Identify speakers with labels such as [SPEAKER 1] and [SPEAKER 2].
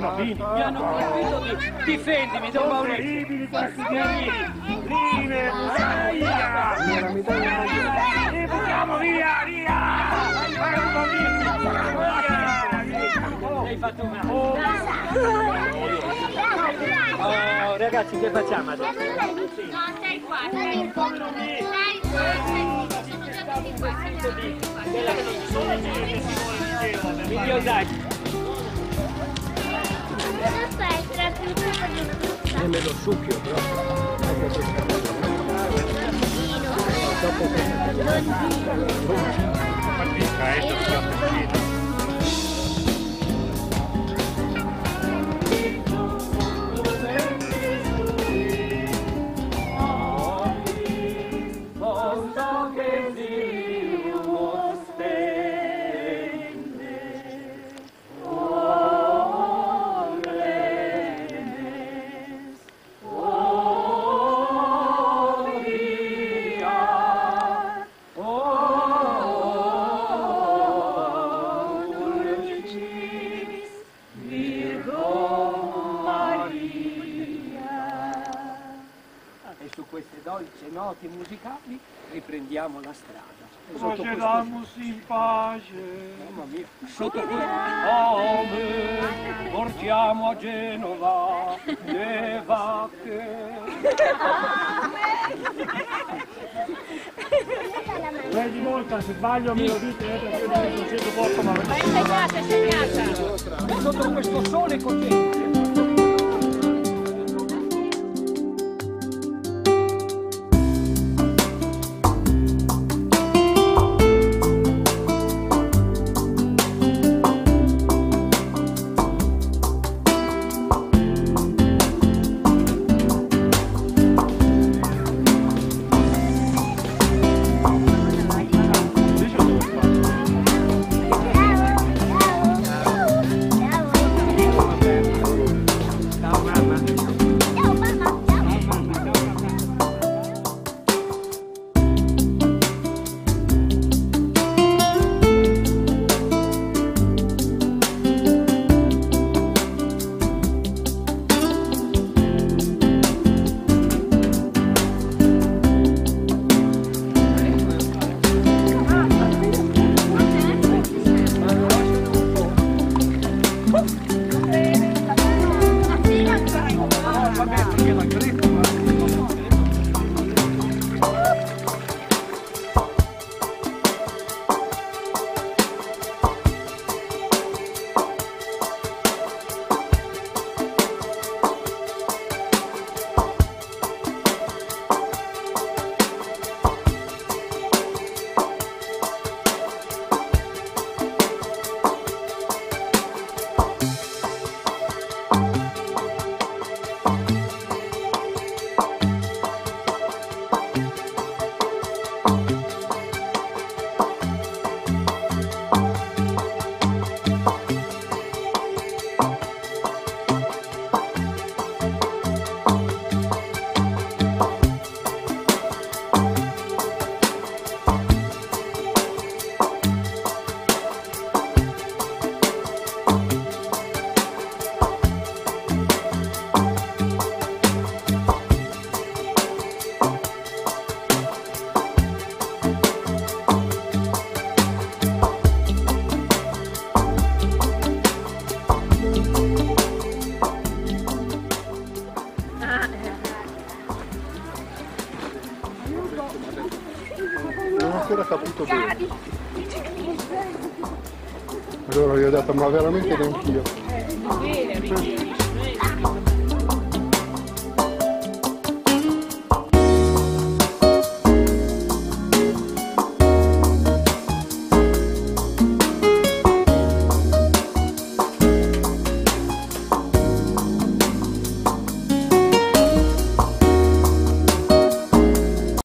[SPEAKER 1] Ai bambini.
[SPEAKER 2] Mi hanno colpito di... Difendimi, Don Maurizio.
[SPEAKER 1] Questi. Rime, via. Li buttiamo via, via.
[SPEAKER 2] Hai fatto male. Oh, ragazzi, che facciamo adesso?
[SPEAKER 3] No, stai qua, stai qua. Stai qua, stai qua.
[SPEAKER 2] Video dai.
[SPEAKER 3] Aspetta, è più di
[SPEAKER 2] E me lo succhio proprio.
[SPEAKER 1] Fatica, eh, la cucina.
[SPEAKER 2] Posto E su queste dolci note musicali riprendiamo la strada.
[SPEAKER 1] Procediamo in pace.
[SPEAKER 2] Mamma mia, sotto questo... Amen, portiamo a Genova le vacche.
[SPEAKER 1] Lei di volta, se sbaglio me lo dite, eh, perché io non sento poco, ma
[SPEAKER 3] È segnata, è segnata.
[SPEAKER 2] Sotto questo sole cocente.
[SPEAKER 4] Allora gli ho detto, ma veramente neanch'io.
[SPEAKER 3] Ricky.